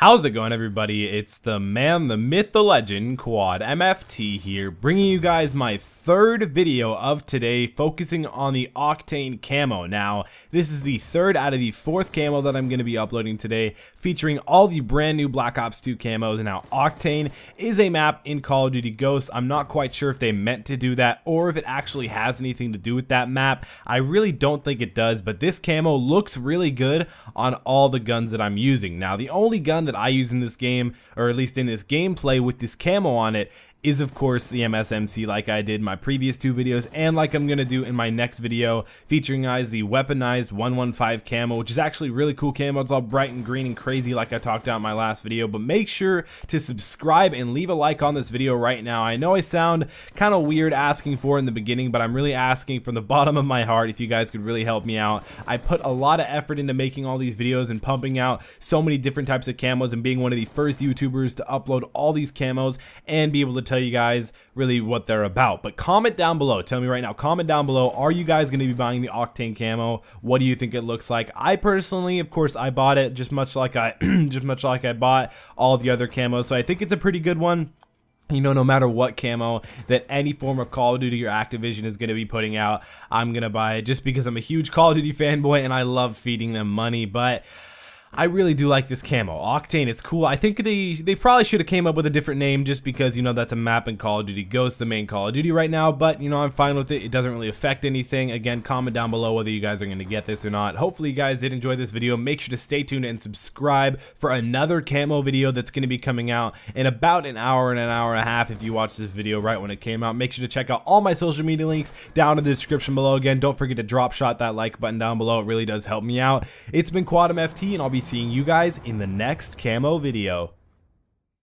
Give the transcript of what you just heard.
How's it going everybody? It's the man, the myth, the legend, Quad MFT here, bringing you guys my third video of today focusing on the Octane camo. Now, this is the third out of the fourth camo that I'm going to be uploading today, featuring all the brand new Black Ops 2 camos. And now, Octane is a map in Call of Duty Ghosts. I'm not quite sure if they meant to do that or if it actually has anything to do with that map. I really don't think it does, but this camo looks really good on all the guns that I'm using. Now, the only gun that I use in this game, or at least in this gameplay with this camo on it, is of course the MSMC like I did my previous two videos and like I'm going to do in my next video featuring guys the weaponized 115 camo which is actually really cool camo. It's all bright and green and crazy like I talked about in my last video but make sure to subscribe and leave a like on this video right now. I know I sound kind of weird asking for in the beginning but I'm really asking from the bottom of my heart if you guys could really help me out. I put a lot of effort into making all these videos and pumping out so many different types of camos and being one of the first YouTubers to upload all these camos and be able to tell you guys really what they're about. But comment down below. Tell me right now. Comment down below. Are you guys going to be buying the Octane camo? What do you think it looks like? I personally, of course, I bought it just much like I just much like I bought all the other camos. So I think it's a pretty good one you know, no matter what camo that any form of Call of Duty or Activision is going to be putting out, I'm going to buy it just because I'm a huge Call of Duty fanboy and I love feeding them money. But I really do like this camo. Octane, it's cool. I think they they probably should have came up with a different name just because, you know, that's a map in Call of Duty Ghost, the main Call of Duty right now. But, you know, I'm fine with it. It doesn't really affect anything. Again, comment down below whether you guys are going to get this or not. Hopefully you guys did enjoy this video. Make sure to stay tuned and subscribe for another camo video that's going to be coming out in about an hour and an hour and a half if you watch this video right when it came out. Make sure to check out all my social media links down in the description below. Again, don't forget to drop shot that like button down below. It really does help me out. It's been Quad MFT, and I'll be seeing you guys in the next camo video.